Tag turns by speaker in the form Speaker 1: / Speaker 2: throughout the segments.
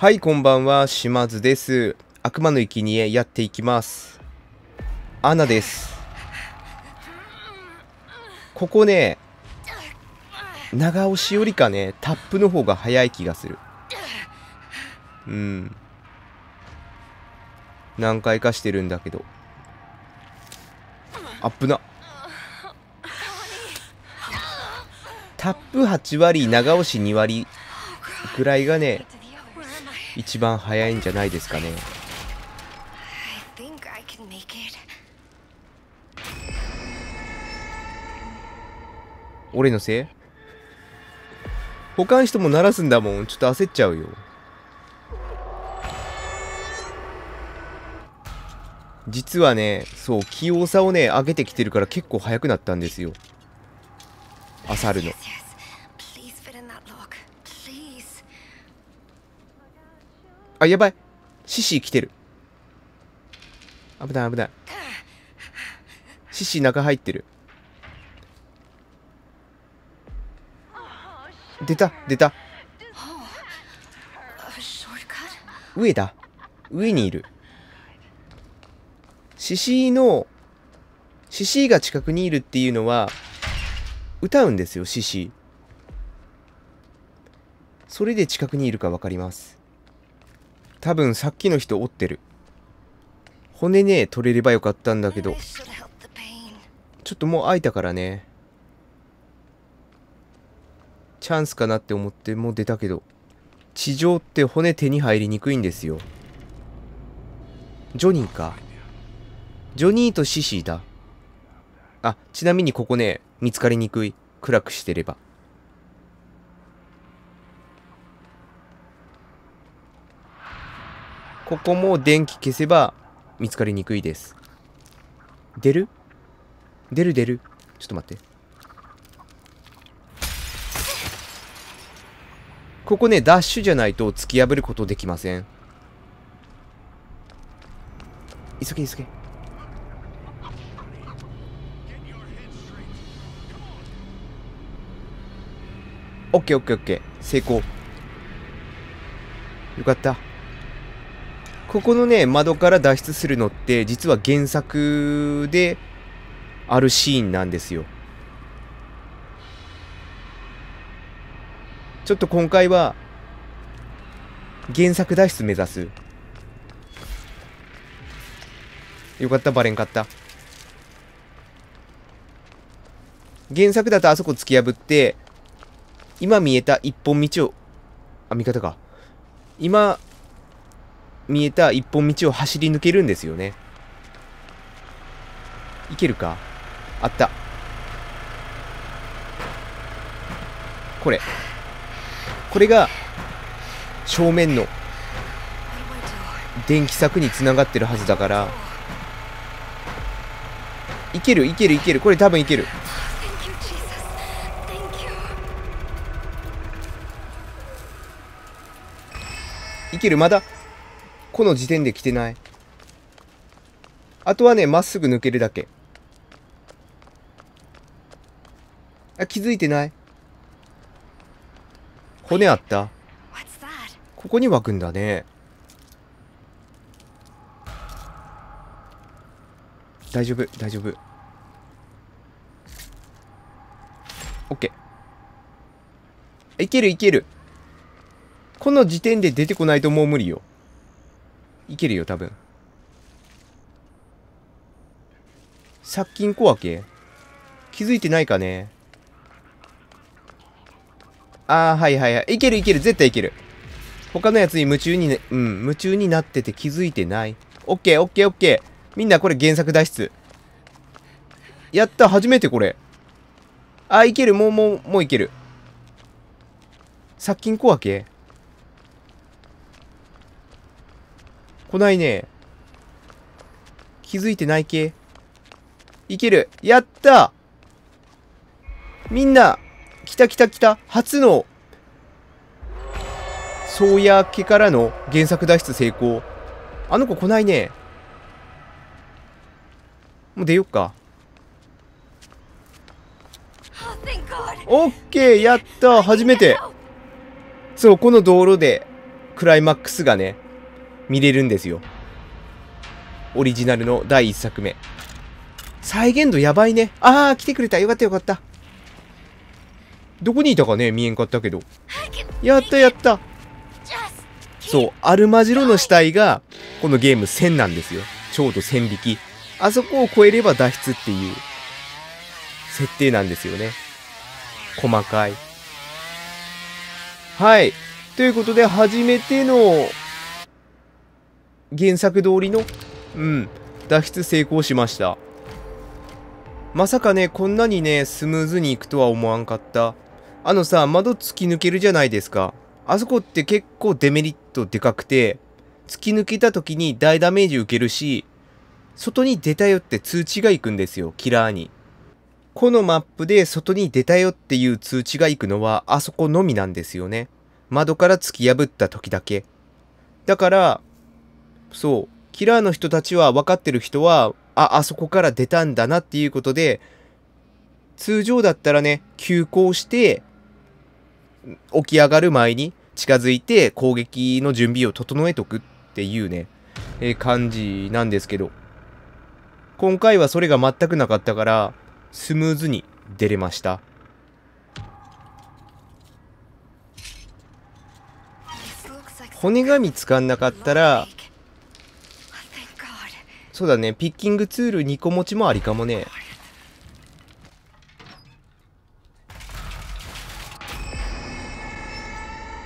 Speaker 1: はい、こんばんは、島津です。悪魔の生贄やっていきます。アナです。ここね、長押しよりかね、タップの方が早い気がする。うん。何回かしてるんだけど。あっぶな。タップ8割、長押し2割ぐらいがね、一番早いんじゃないですかね。俺のせい？他の人も鳴らすんだもん。ちょっと焦っちゃうよ。実はね、そう、器用さをね、上げてきてるから結構早くなったんですよ。あさるのあ、やばい。シシ来てる。危ない危ない。シシ中入ってる。出た出た。上だ上にいる獅子の獅子が近くにいるっていうのは歌うんですよ獅子それで近くにいるか分かります多分さっきの人追ってる。骨ね取れればよかったんだけど。ちょっともう開いたからね。チャンスかなって思ってもう出たけど。地上って骨手に入りにくいんですよ。ジョニーか。ジョニーとシシーだ。あちなみにここね見つかりにくい。暗くしてれば。ここも電気消せば見つかりにくいです。出る？出る出る。ちょっと待って。ここねダッシュじゃないと突き破ることできません。急げ急げ。オッケーオッケーオッケー。成功。よかった。ここのね窓から脱出するのって実は原作であるシーンなんですよ。ちょっと今回は原作脱出目指す。よかったバレんかった。原作だとあそこ突き破って今見えた一本道をあ見方か。今見えた一本道を走り抜けるんですよね。いけるか？あった。これ。これが正面の電気柵につながってるはずだから。いけるいけるいける。これ多分いける。いける？まだ？この時点で来てない。あとはねまっすぐ抜けるだけ。あ気づいてない。骨あった。ここに湧くんだね。大丈夫大丈夫。OK いけるいける。この時点で出てこないともう無理よ。いけるよ多分殺菌小分け気づいてないかね？ああはいはいはいいけるいける絶対いける他のやつに夢中にね、うん、夢中になってて気づいてない。オッケーオッケーオッケー。みんなこれ原作脱出。やった初めてこれ。あ、いけるもうもう、もういける。殺菌小分け来ないね。気づいてない系いける。やったみんな、来た来た来た。初の宗谷家からの原作脱出成功。あの子来ないね。もう出よっか。オッケーやった初めてそう、この道路でクライマックスがね、見れるんですよ。オリジナルの第1作目。再現度やばいね。あー、来てくれた。よかったよかった。どこにいたかね見えんかったけど。やったやった。そう、アルマジロの死体が、このゲーム1000なんですよ。ちょうど1000匹。あそこを超えれば脱出っていう、設定なんですよね。細かい。はい。ということで、初めての、原作通りの、うん、脱出成功しました。まさかね、こんなにね、スムーズにいくとは思わんかった。あのさ、窓突き抜けるじゃないですか。あそこって結構デメリットでかくて、突き抜けた時に大ダメージ受けるし、外に出たよって通知が行くんですよ、キラーに。このマップで外に出たよっていう通知が行くのはあそこのみなんですよね。窓から突き破った時だけ。だから、そう、キラーの人たちは分かってる人は、あ、あそこから出たんだなっていうことで、通常だったらね、急行して、起き上がる前に近づいて攻撃の準備を整えとくっていうね、えー、感じなんですけど、今回はそれが全くなかったから、スムーズに出れました。骨が見つかんなかったら、そうだね、ピッキングツール2個持ちもありかもね。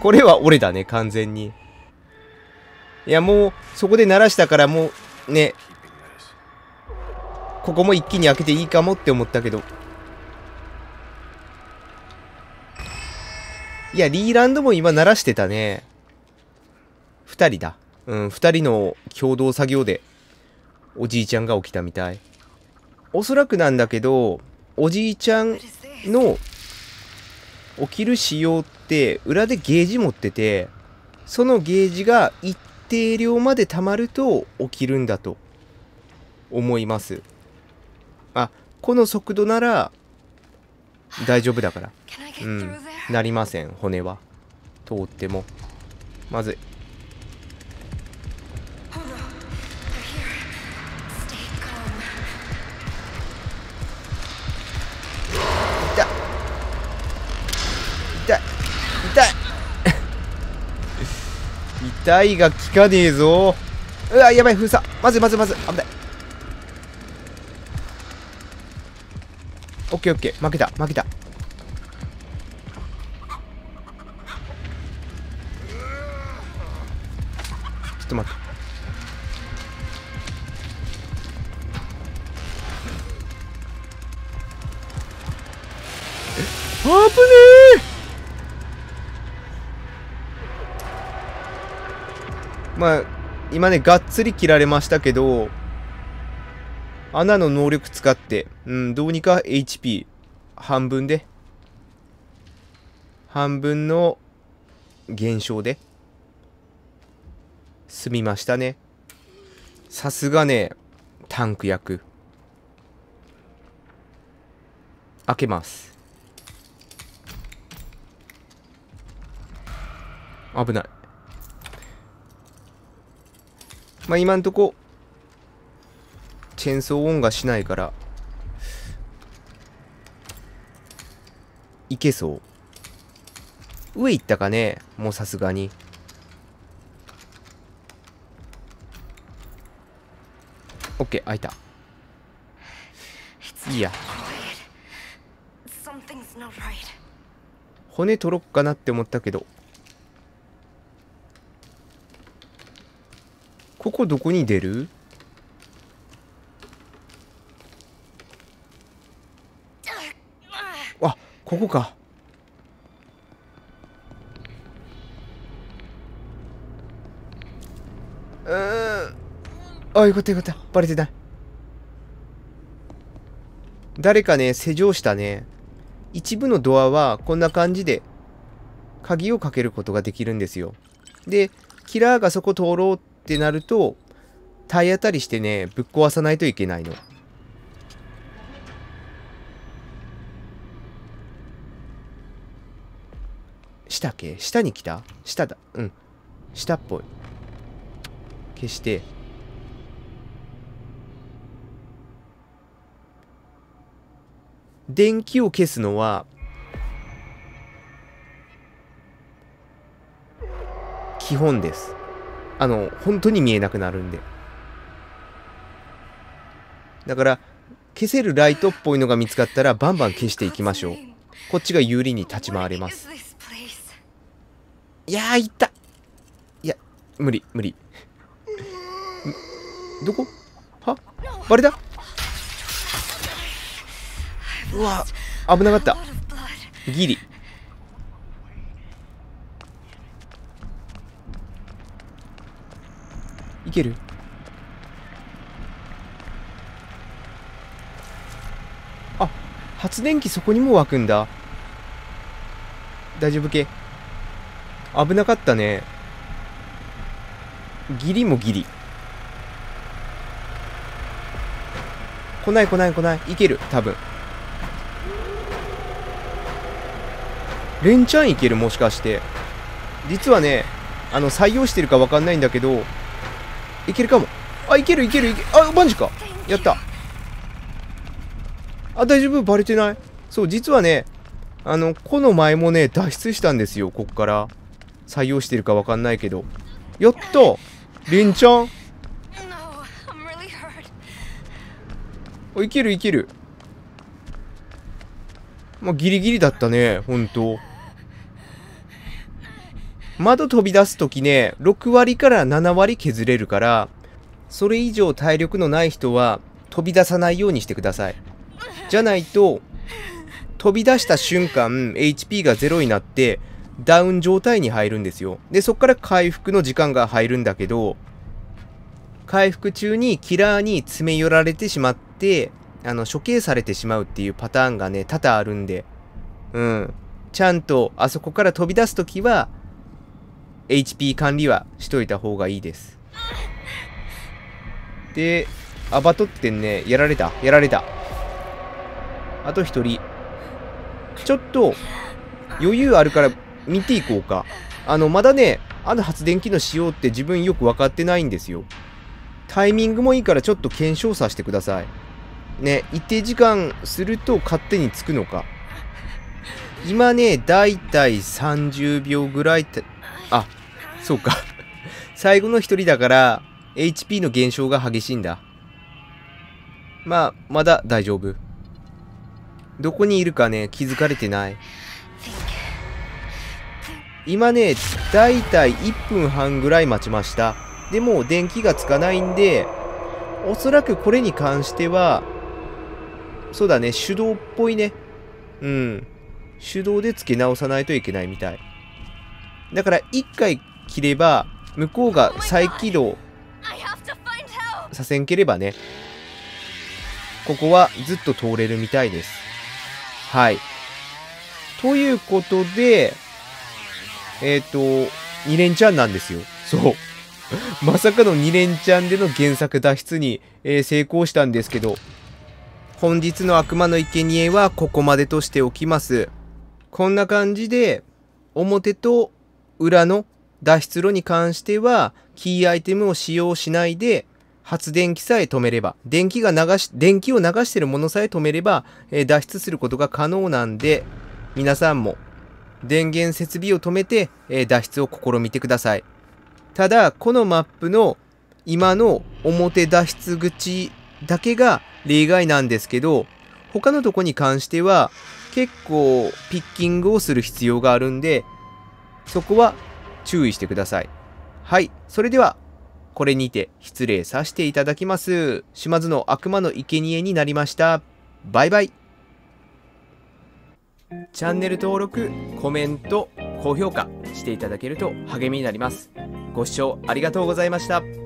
Speaker 1: これは俺だね、完全に。いや、もう、そこで鳴らしたからもう、ね、ここも一気に開けていいかもって思ったけど。いや、リーランドも今鳴らしてたね。二人だ。うん、二人の共同作業で、おじいちゃんが起きたみたい。おそらくなんだけど、おじいちゃんの起きる仕様って裏でゲージ持っててそのゲージが一定量まで溜まると起きるんだと思います。あこの速度なら大丈夫だから。うん。なりません骨は。通っても。まず痛いが効かねえぞ。うわやばい封鎖。まずまずまず。い危ない。オッケーオッケー。負けた負けた。ちょっと待って。あぶねえ！まあ、今ね、がっつり切られましたけど、穴の能力使って、うん、どうにか HP 半分で、半分の減少で、済みましたね。さすがね、タンク役。開けます。危ない。まあ今んとこ、チェーンソー音がしないから、いけそう。上行ったかねもうさすがに。オッケー、開いた。いいや。骨取ろっかなって思ったけど、ここどこに出る？あここか。あよかったよかった。バレてない誰かね施錠したね。一部のドアはこんな感じで鍵をかけることができるんですよ。でキラーがそこ通ろうってなると、体当たりしてね、ぶっ壊さないといけないの。下っけ？下に来た？下だ。うん。下っぽい消して電気を消すのは基本ですあの本当に見えなくなるんで。だから消せるライトっぽいのが見つかったらバンバン消していきましょう。こっちが有利に立ち回れます。いやーいった。いや無理無理。どこ？は？バレだうわ危なかった。ギリ。いける？あ発電機そこにも湧くんだ。大丈夫系危なかったね。ギリもギリ。来ない来ない来ない。いける多分。レンチャンいける？もしかして。実はねあの採用してるか分かんないんだけどいけるかも。あいけるいけるいける。あマジか。やった。あ大丈夫？バレてない？そう実はねあのこの前もね脱出したんですよこっから。採用してるか分かんないけど。やったレンチャン。
Speaker 2: No, I'm really hurt.
Speaker 1: あいけるいける。まあギリギリだったねほんと。窓飛び出す時ね6割から7割削れるからそれ以上体力のない人は飛び出さないようにしてください。じゃないと飛び出した瞬間 HP が0になってダウン状態に入るんですよ。でそっから回復の時間が入るんだけど回復中にキラーに詰め寄られてしまってあの処刑されてしまうっていうパターンがね多々あるんで。うん。ちゃんとあそこから飛び出すときは HP 管理はしといた方がいいです。でアバトってね。やられた。やられた。あと一人。ちょっと余裕あるから見ていこうか。あのまだねあの発電機の仕様って自分よく分かってないんですよ。タイミングもいいからちょっと検証させてください。ね一定時間すると勝手につくのか。今ねだいたい30秒ぐらいそうか。最後の一人だから HP の減少が激しいんだ。まあまだ大丈夫。どこにいるかね気づかれてない。今ねだいたい1分半ぐらい待ちました。でも電気がつかないんでおそらくこれに関してはそうだね手動っぽいね。うん。手動で付け直さないといけないみたい。だから1回切れば向こうが再起動.させんければね。ここはずっと通れるみたいです。はい。ということでえっ、と2連チャンなんですよ。そう。まさかの2連チャンでの原作脱出に、えー成功したんですけど本日の悪魔の生贄はここまでとしておきます。こんな感じで表と裏の脱出路に関してはキーアイテムを使用しないで発電機さえ止めれば電気が流し電気を流してるものさえ止めれば、えー脱出することが可能なんで皆さんも電源設備を止めて、えー脱出を試みてください。ただこのマップの今の表脱出口だけが例外なんですけど他のとこに関しては結構ピッキングをする必要があるんでそこは注意してください。はい。それではこれにて失礼させていただきます。島津の悪魔の生贄になりました。バイバイ。チャンネル登録コメント高評価していただけると励みになります。ご視聴ありがとうございました。